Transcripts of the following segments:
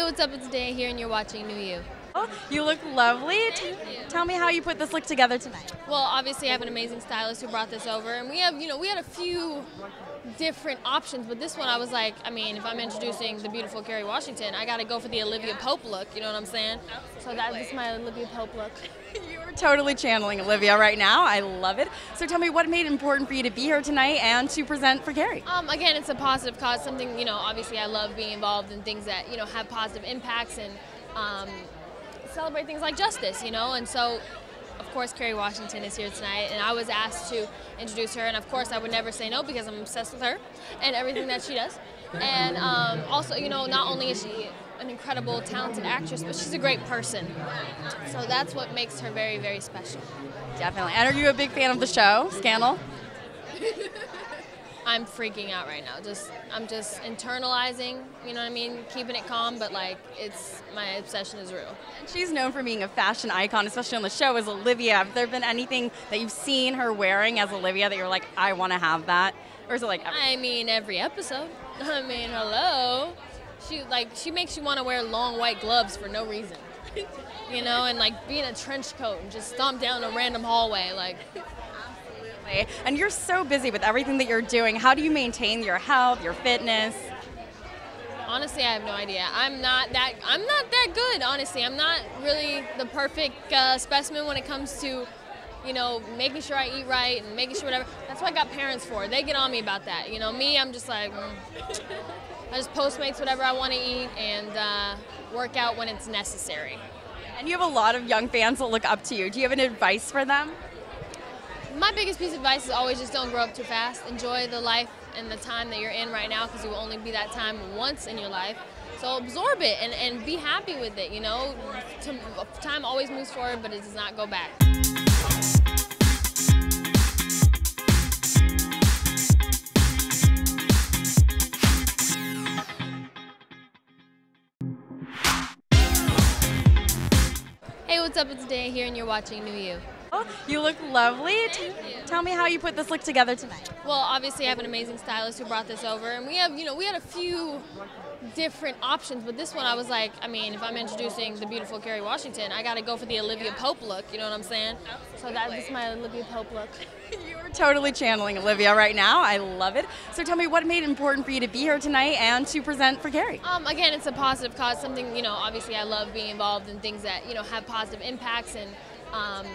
Hey, what's up? It's Day here, and you're watching New You. You look lovely. T- Tell me how you put this look together tonight. Well, obviously, I have an amazing stylist who brought this over, and we have, you know, we had a few different options, but this one I was like, I mean, if I'm introducing the beautiful Kerry Washington, I got to go for the Olivia Pope look. You know what I'm saying? So that is my Olivia Pope look. You're totally channeling Olivia right now. I love it. So tell me what made it important for you to be here tonight and to present for Kerry. Um, again, it's a positive cause. Something you know. Obviously, I love being involved in things that you know have positive impacts and um, celebrate things like justice. You know, and so of course, Kerry Washington is here tonight, and I was asked to introduce her. And of course, I would never say no because I'm obsessed with her and everything that she does. And um, also, you know, not only is she an incredible, talented actress, but she's a great person. So that's what makes her very, very special. Definitely. And are you a big fan of the show, Scandal? I'm freaking out right now. Just I'm just internalizing, you know what I mean, keeping it calm, but like it's my obsession is real. She's known for being a fashion icon, especially on the show as Olivia. Have there been anything that you've seen her wearing as Olivia that you're like, I want to have that? Or is it like I mean every episode. I mean, hello. She like she makes you want to wear long white gloves for no reason. You know, and like be in a trench coat and just stomp down a random hallway like And you're so busy with everything that you're doing. How do you maintain your health, your fitness? Honestly, I have no idea. I'm not that. I'm not that good. Honestly, I'm not really the perfect uh, specimen when it comes to, you know, making sure I eat right and making sure whatever. That's what I got parents for. They get on me about that. You know, me, I'm just like, mm. I just Postmates whatever I want to eat and uh, work out when it's necessary. And you have a lot of young fans that look up to you. Do you have any advice for them? My biggest piece of advice is always just don't grow up too fast. Enjoy the life and the time that you're in right now because you will only be that time once in your life. So absorb it and, and be happy with it, you know. Time always moves forward, but it does not go back. Hey, what's up? It's Day here, and you're watching New You. You look lovely. Tell me how you put this look together tonight. Well, obviously, I have an amazing stylist who brought this over, and we have, you know, we had a few different options, but this one I was like, I mean, if I'm introducing the beautiful Kerry Washington, I got to go for the Olivia Pope look. You know what I'm saying? So that is my Olivia Pope look. You're totally channeling Olivia right now. I love it. So tell me what made it important for you to be here tonight and to present for Kerry. Um, again, it's a positive cause. Something, you know, obviously I love being involved in things that, you know, have positive impacts and um,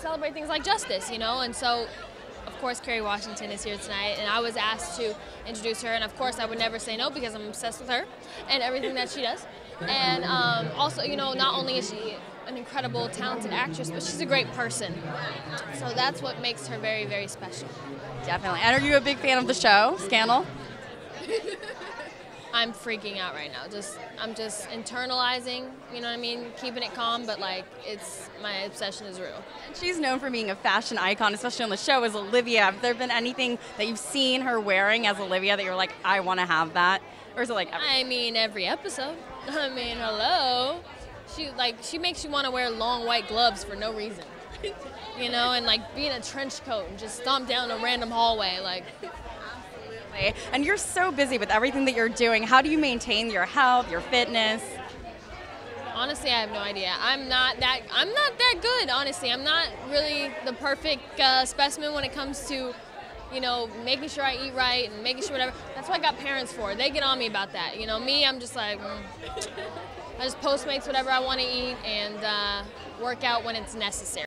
celebrate things like justice, you know, and so of course Kerry Washington is here tonight and I was asked to introduce her and of course I would never say no because I'm obsessed with her and everything that she does. And um, also, you know, not only is she an incredible, talented actress, but she's a great person. So that's what makes her very, very special. Definitely. And are you a big fan of the show, Scandal? I'm freaking out right now. Just I'm just internalizing, you know what I mean, keeping it calm, but like it's my obsession is real. She's known for being a fashion icon, especially on the show as Olivia. Have there been anything that you've seen her wearing as Olivia that you're like, I want to have that? Or is it like I mean every episode. I mean, hello. She like she makes you want to wear long white gloves for no reason. You know, and like be in a trench coat and just stomp down a random hallway like and you're so busy with everything that you're doing. How do you maintain your health, your fitness? Honestly, I have no idea. I'm not that I'm not that good. Honestly, I'm not really the perfect uh, specimen when it comes to, you know, making sure I eat right and making sure whatever. That's what I got parents for. They get on me about that. You know, me, I'm just like, mm. I just Postmates whatever I want to eat and uh, work out when it's necessary.